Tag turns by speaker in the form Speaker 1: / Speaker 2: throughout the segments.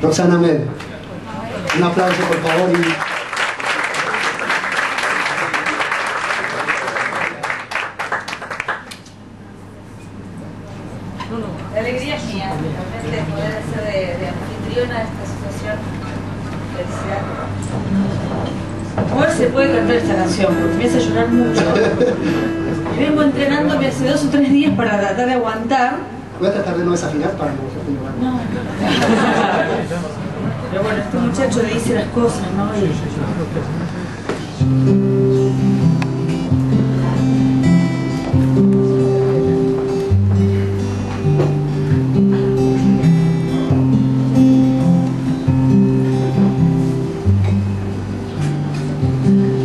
Speaker 1: Roxana Mel. Un aplauso por favor. Y...
Speaker 2: La alegría es mía, realmente poder ser de, anfitriona de esta asociación. Ahora se puede cantar esta canción porque me hace llorar mucho. Vengo entrenándome hace dos o tres días para tratar de aguantar.
Speaker 1: Voy a tratar de no desafinar para no hacerte llorar.
Speaker 2: No. Pero bueno, este muchacho le dice las cosas, ¿no? Y-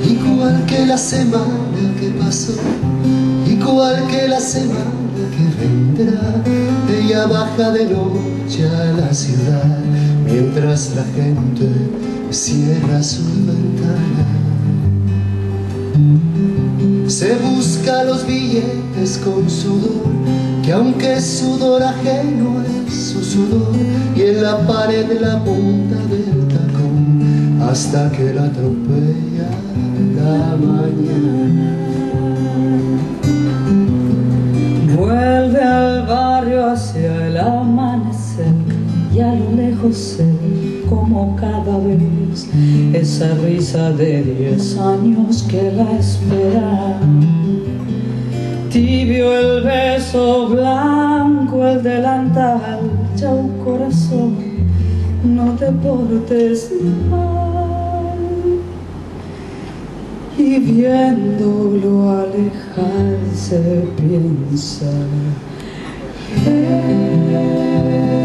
Speaker 1: Igual que la semana que pasó, igual que la semana que vendrá, ella baja de noche a la ciudad, mientras la gente cierra sus ventanas. Se busca los billetes con sudor, que aunque es sudor ajeno es su sudor, y en la pared de la punta del tacón, hasta que la atropella la mañana.
Speaker 3: Vuelve al barrio hacia el amanecer y a lo lejos se ve como cada vez esa risa de diez años que la espera. Tibio el beso, blanco el delantal, chau corazón, no te portes mal y viéndolo alejarse piensa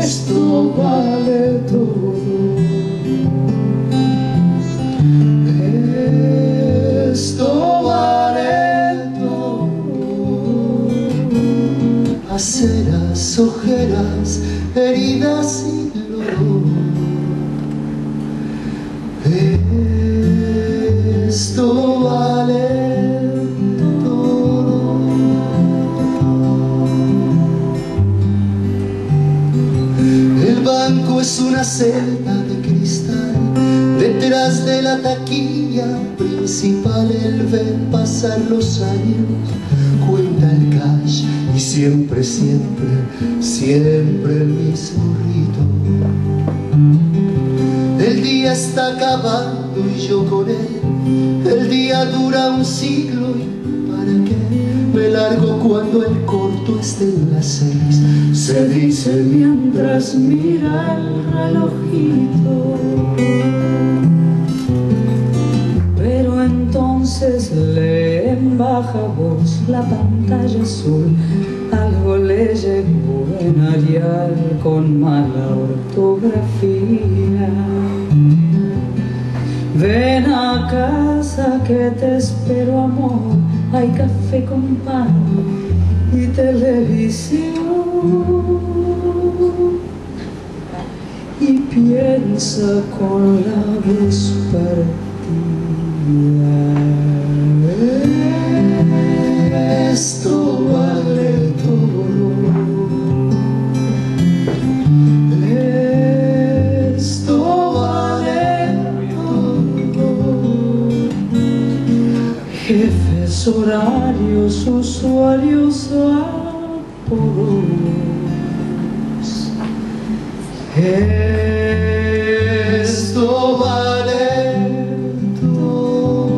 Speaker 3: esto vale todo
Speaker 1: Esto vale todo. Aceras, ojeras, heridas y dolor. De cristal Detrás de la taquilla principal Él ve pasar los años Cuenta el cash y siempre, siempre, siempre el mismo rito. El día está acabando y yo con él El día dura un siglo y para qué me largo cuando el esté en las seis Se dice
Speaker 3: mientras mira el relojito. Pero entonces lee en baja voz la pantalla azul. Algo le llegó en Arial con mala ortografía. Ven a casa que te espero amor, hay café con pan y televisión. Y piensa con la voz partida. Esto horarios, usuarios, apodos. Esto vale todo.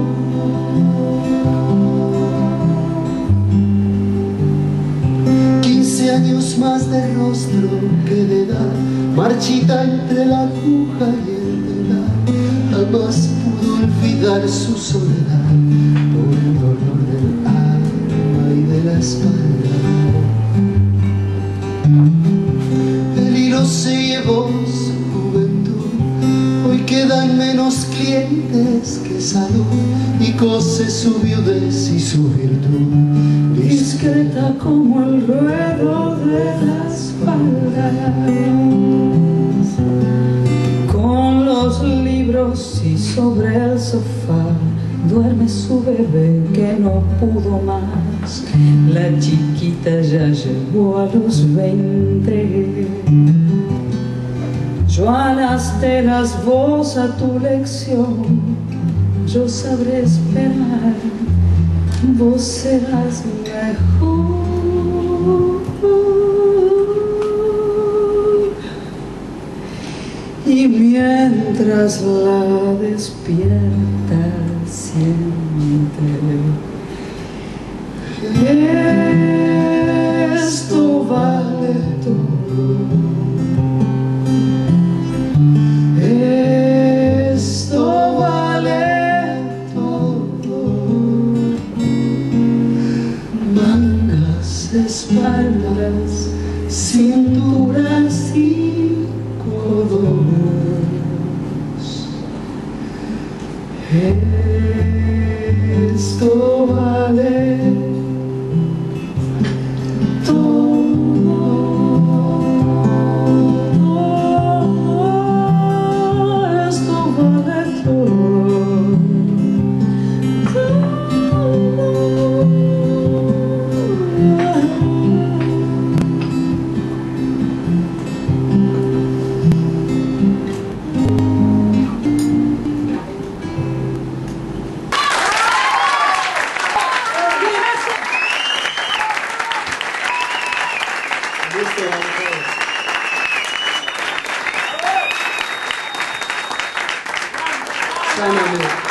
Speaker 3: Quince años más de rostro que de edad, marchita entre la aguja y el velar, jamás pudo olvidar su soledad la espalda. El hilo se llevó su juventud, hoy quedan menos clientes que salud y cose su viudez y su virtud, discreta como el ruedo de las faldas. Con los libros y sobre el sofá duerme su bebé que no pudo más. La chiquita ya llegó a los veinte. Yo a las telas, vos a tu lección, yo sabré esperar, vos serás mejor. Y mientras la despierta siente esto vale todo. Esto vale todo. Mangas, espaldas, cinturas y codos. Esto
Speaker 1: Amém.